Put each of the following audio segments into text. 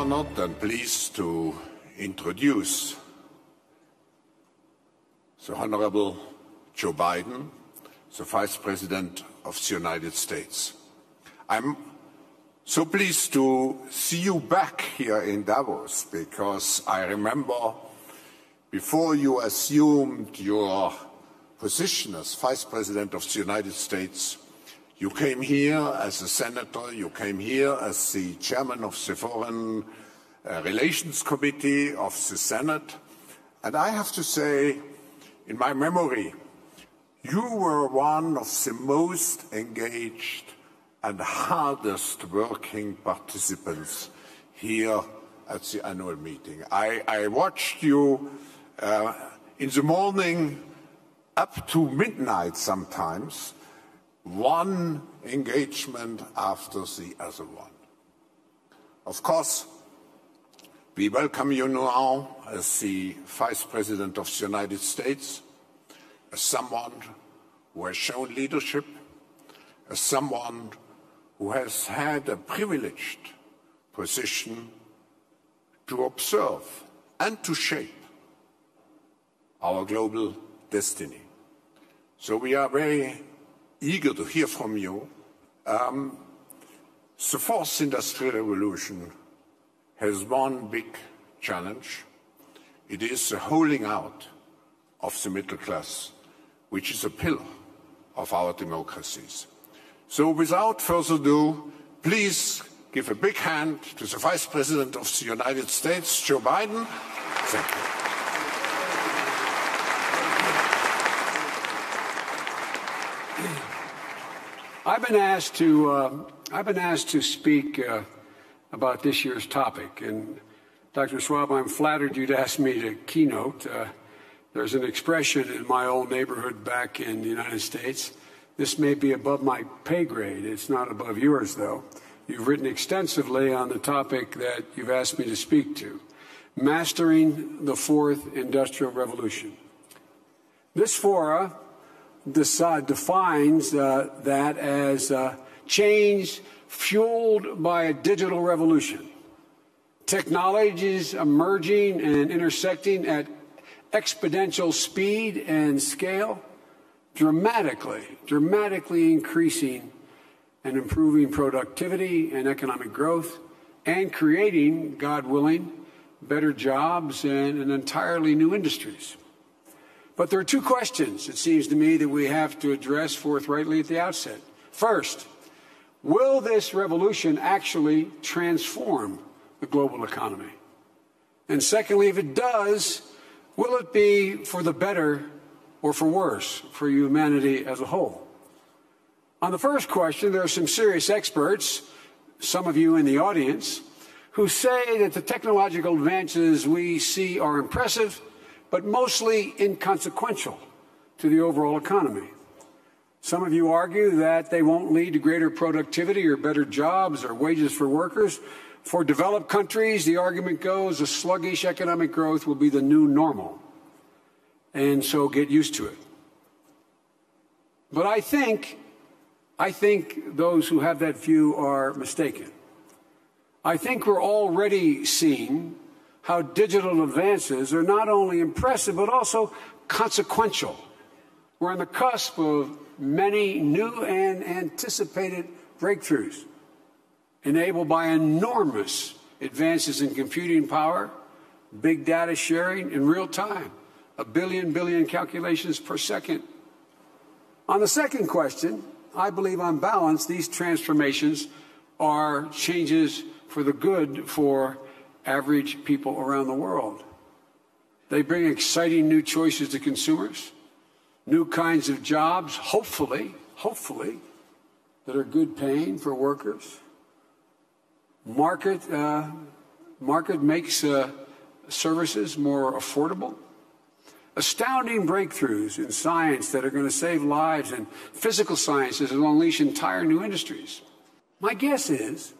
Honored and pleased to introduce the Honorable Joe Biden, the Vice President of the United States. I'm so pleased to see you back here in Davos because I remember before you assumed your position as Vice President of the United States, you came here as a senator, you came here as the chairman of the Foreign uh, Relations Committee of the Senate, and I have to say, in my memory, you were one of the most engaged and hardest working participants here at the annual meeting. I, I watched you uh, in the morning up to midnight sometimes, one engagement after the other one. Of course, we welcome you now as the Vice President of the United States, as someone who has shown leadership, as someone who has had a privileged position to observe and to shape our global destiny. So we are very eager to hear from you. Um, the fourth industrial revolution has one big challenge. It is the holding out of the middle class, which is a pillar of our democracies. So without further ado, please give a big hand to the Vice President of the United States, Joe Biden. Thank you. I've been asked to uh, I've been asked to speak uh, about this year's topic, and Dr. Schwab, I'm flattered you'd ask me to keynote. Uh, there's an expression in my old neighborhood back in the United States this may be above my pay grade. It's not above yours, though. You've written extensively on the topic that you've asked me to speak to mastering the fourth industrial revolution. This fora defines uh, that as uh, change fueled by a digital revolution. Technologies emerging and intersecting at exponential speed and scale dramatically, dramatically increasing and improving productivity and economic growth and creating, God willing, better jobs and, and entirely new industries. But there are two questions, it seems to me, that we have to address forthrightly at the outset. First, will this revolution actually transform the global economy? And secondly, if it does, will it be for the better or for worse for humanity as a whole? On the first question, there are some serious experts, some of you in the audience, who say that the technological advances we see are impressive, but mostly inconsequential to the overall economy. Some of you argue that they won't lead to greater productivity or better jobs or wages for workers. For developed countries, the argument goes a sluggish economic growth will be the new normal and so get used to it. But I think, I think those who have that view are mistaken. I think we're already seeing how digital advances are not only impressive, but also consequential. We're on the cusp of many new and anticipated breakthroughs enabled by enormous advances in computing power, big data sharing in real time, a billion billion calculations per second. On the second question, I believe on balance, these transformations are changes for the good for average people around the world. They bring exciting new choices to consumers, new kinds of jobs, hopefully, hopefully, that are good paying for workers. Market, uh, market makes uh, services more affordable astounding breakthroughs in science that are going to save lives and physical sciences will unleash entire new industries. My guess is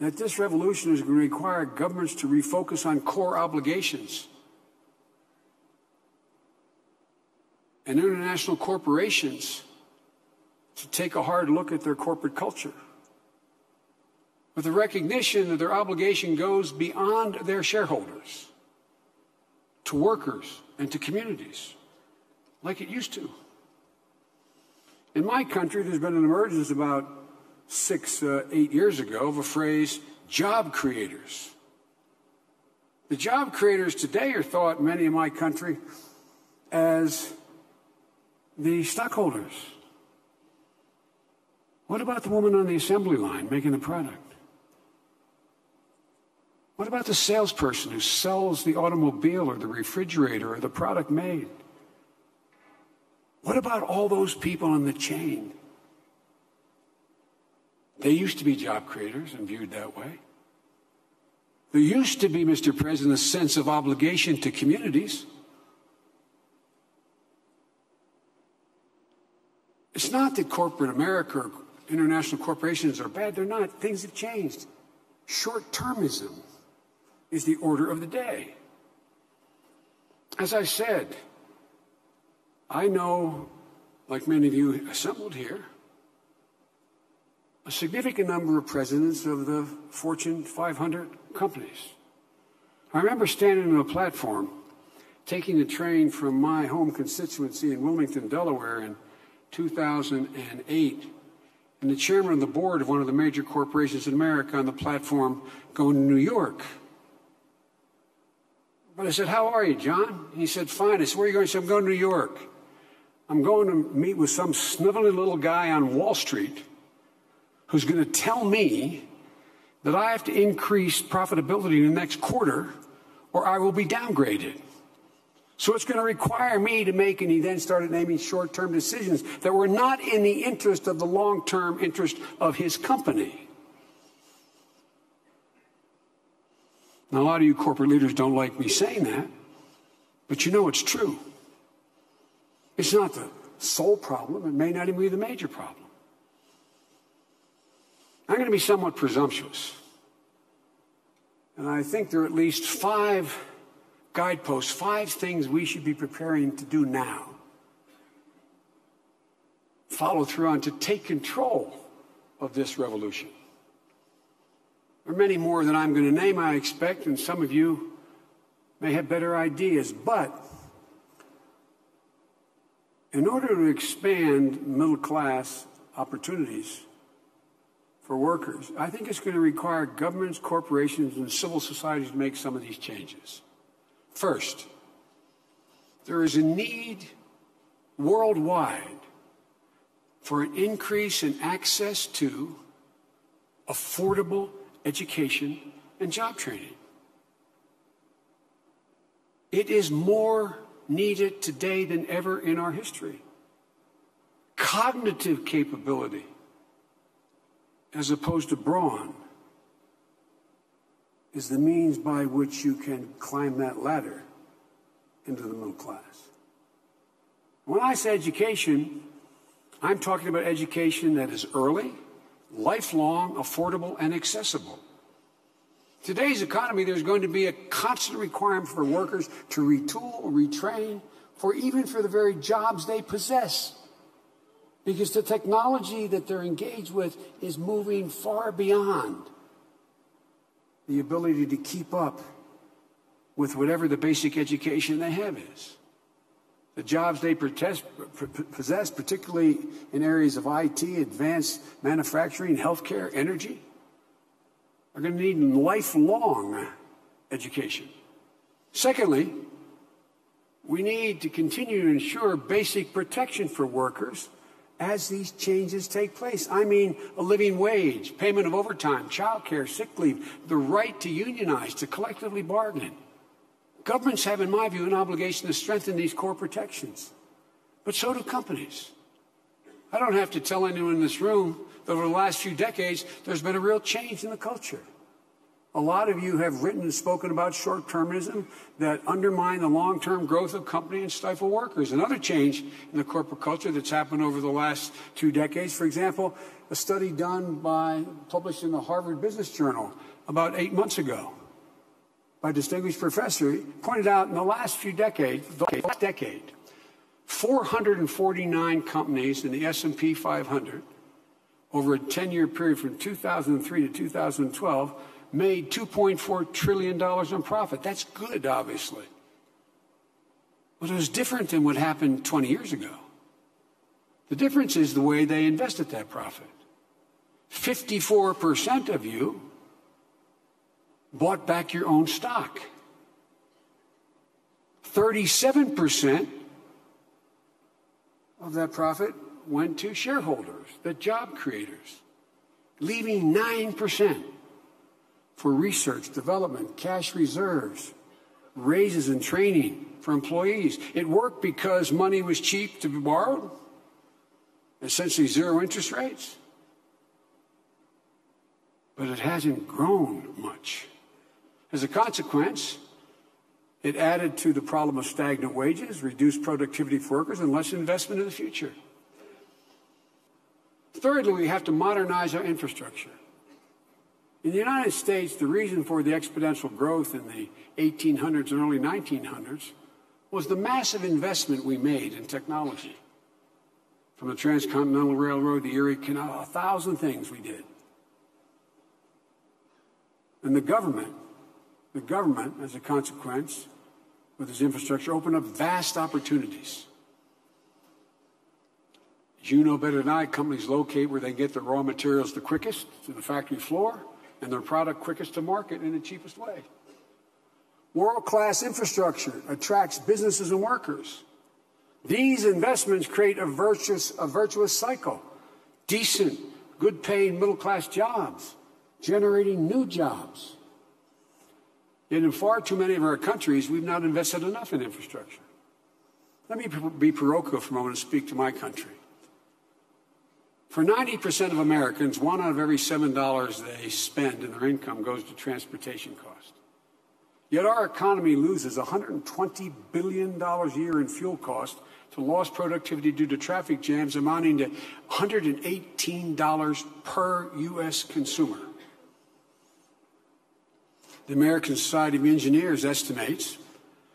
that this revolution is going to require governments to refocus on core obligations. And international corporations to take a hard look at their corporate culture. with the recognition that their obligation goes beyond their shareholders to workers and to communities like it used to. In my country, there's been an emergence about six, uh, eight years ago of a phrase, job creators. The job creators today are thought, many in my country, as the stockholders. What about the woman on the assembly line making the product? What about the salesperson who sells the automobile or the refrigerator or the product made? What about all those people in the chain? They used to be job creators and viewed that way. There used to be, Mr. President, a sense of obligation to communities. It's not that corporate America or international corporations are bad. They're not. Things have changed. Short termism is the order of the day. As I said, I know, like many of you assembled here, a significant number of presidents of the Fortune 500 companies. I remember standing on a platform taking the train from my home constituency in Wilmington, Delaware in 2008, and the chairman of the board of one of the major corporations in America on the platform going to New York. But I said, How are you, John? He said, Fine. I said, Where are you going? He said, I'm going to New York. I'm going to meet with some sniveling little guy on Wall Street who's going to tell me that I have to increase profitability in the next quarter or I will be downgraded. So it's going to require me to make, and he then started naming short term decisions that were not in the interest of the long term interest of his company. Now, a lot of you corporate leaders don't like me saying that, but you know it's true. It's not the sole problem, it may not even be the major problem. I'm going to be somewhat presumptuous. And I think there are at least five guideposts, five things we should be preparing to do now. Follow through on to take control of this revolution. There are many more that I'm going to name, I expect, and some of you may have better ideas. But in order to expand middle class opportunities for workers, I think it's going to require governments, corporations, and civil societies to make some of these changes. First, there is a need worldwide for an increase in access to affordable education and job training. It is more needed today than ever in our history. Cognitive capability as opposed to brawn is the means by which you can climb that ladder into the middle class. When I say education, I'm talking about education that is early, lifelong, affordable, and accessible. Today's economy, there's going to be a constant requirement for workers to retool, retrain, for even for the very jobs they possess. Because the technology that they're engaged with is moving far beyond the ability to keep up with whatever the basic education they have is. The jobs they possess, particularly in areas of IT, advanced manufacturing, healthcare, energy, are going to need lifelong education. Secondly, we need to continue to ensure basic protection for workers as these changes take place. I mean, a living wage, payment of overtime, child care, sick leave, the right to unionize, to collectively bargain. Governments have, in my view, an obligation to strengthen these core protections, but so do companies. I don't have to tell anyone in this room that over the last few decades, there's been a real change in the culture. A lot of you have written and spoken about short termism that undermine the long term growth of companies and stifle workers. Another change in the corporate culture that's happened over the last two decades, for example, a study done by, published in the Harvard Business Journal about eight months ago by distinguished professor pointed out in the last few decades, the last decade, 449 companies in the S&P 500 over a 10 year period from 2003 to 2012 made $2.4 trillion in profit. That's good, obviously. But it was different than what happened 20 years ago. The difference is the way they invested that profit. 54% of you bought back your own stock. 37% of that profit went to shareholders, the job creators, leaving 9% for research, development, cash reserves, raises and training for employees. It worked because money was cheap to be borrowed, essentially zero interest rates. But it hasn't grown much. As a consequence, it added to the problem of stagnant wages, reduced productivity for workers, and less investment in the future. Thirdly, we have to modernize our infrastructure. In the United States, the reason for the exponential growth in the 1800s and early 1900s was the massive investment we made in technology. From the Transcontinental Railroad, the Erie Canal, a thousand things we did. And the government, the government, as a consequence, with its infrastructure, opened up vast opportunities. As you know better than I, companies locate where they get the raw materials the quickest to the factory floor and their product quickest to market in the cheapest way. World class infrastructure attracts businesses and workers. These investments create a virtuous, a virtuous cycle. Decent, good paying middle class jobs, generating new jobs. Yet in far too many of our countries, we've not invested enough in infrastructure. Let me be parochial for a moment and speak to my country. For 90% of Americans, one out of every $7 they spend in their income goes to transportation cost. Yet our economy loses $120 billion a year in fuel cost to lost productivity due to traffic jams amounting to $118 per U.S. consumer. The American Society of Engineers estimates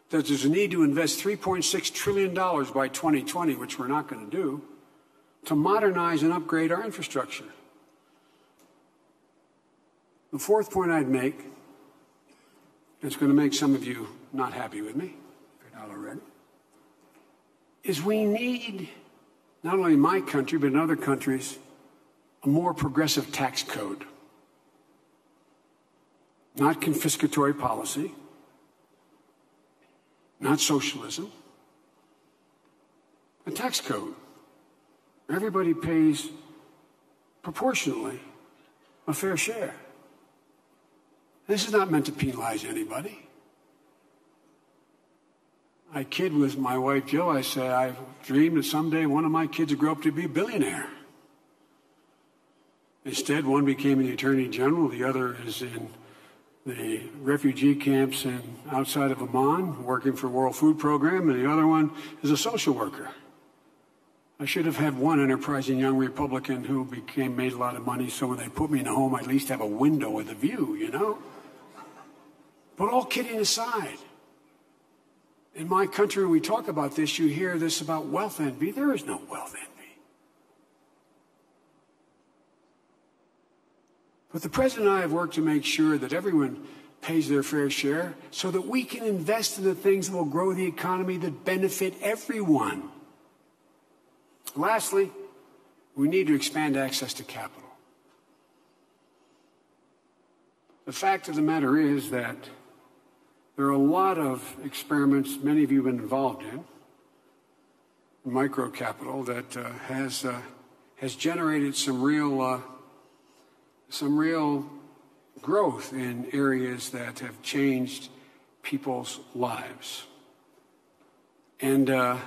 that there's a need to invest $3.6 trillion by 2020, which we're not going to do, to modernize and upgrade our infrastructure. The fourth point I'd make is going to make some of you not happy with me, if you're not already, is we need, not only in my country, but in other countries, a more progressive tax code. Not confiscatory policy, not socialism, a tax code everybody pays proportionally a fair share. This is not meant to penalize anybody. I kid with my wife Jill. I say I've dreamed that someday one of my kids would grow up to be a billionaire. Instead, one became the attorney general. The other is in the refugee camps and outside of Amman, working for World Food Program, and the other one is a social worker. I should have had one enterprising young Republican who became made a lot of money, so when they put me in a home, I at least have a window with a view, you know? But all kidding aside, in my country, when we talk about this, you hear this about wealth envy. There is no wealth envy. But the president and I have worked to make sure that everyone pays their fair share so that we can invest in the things that will grow the economy that benefit everyone. Lastly, we need to expand access to capital. The fact of the matter is that there are a lot of experiments many of you have been involved in, micro capital, that uh, has, uh, has generated some real, uh, some real growth in areas that have changed people's lives. And uh,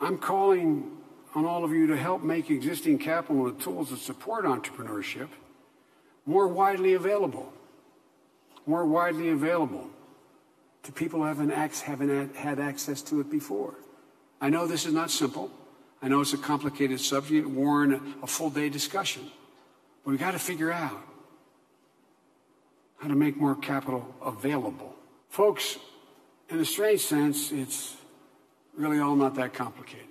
I'm calling on all of you to help make existing capital and tools that support entrepreneurship more widely available. More widely available to people who haven't, haven't had access to it before. I know this is not simple. I know it's a complicated subject, warrant a full day discussion. But we've got to figure out how to make more capital available. Folks, in a strange sense, it's really all not that complicated.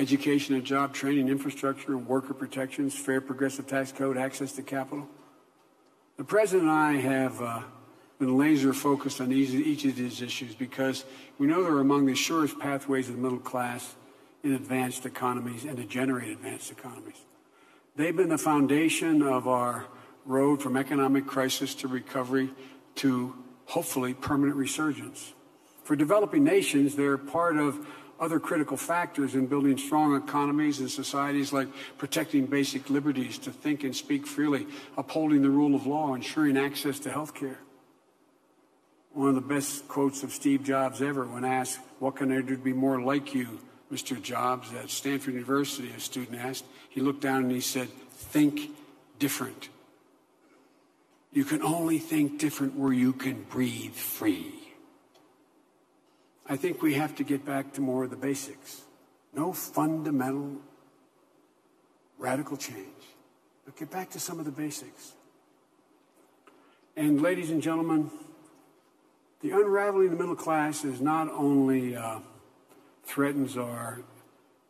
Education and job training, infrastructure, worker protections, fair progressive tax code, access to capital. The President and I have uh, been laser focused on each, each of these issues because we know they're among the surest pathways of the middle class in advanced economies and to generate advanced economies. They've been the foundation of our road from economic crisis to recovery to hopefully permanent resurgence. For developing nations, they're part of other critical factors in building strong economies and societies like protecting basic liberties to think and speak freely, upholding the rule of law, ensuring access to health care. One of the best quotes of Steve Jobs ever when asked, What can I do to be more like you, Mr. Jobs, at Stanford University, a student asked. He looked down and he said, Think different. You can only think different where you can breathe free. I think we have to get back to more of the basics. No fundamental radical change, but get back to some of the basics. And, ladies and gentlemen, the unraveling of the middle class is not only uh, threatens our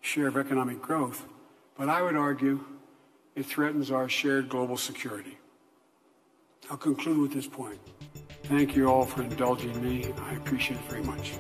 share of economic growth, but I would argue it threatens our shared global security. I'll conclude with this point. Thank you all for indulging me. I appreciate it very much.